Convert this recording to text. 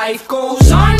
Life goes on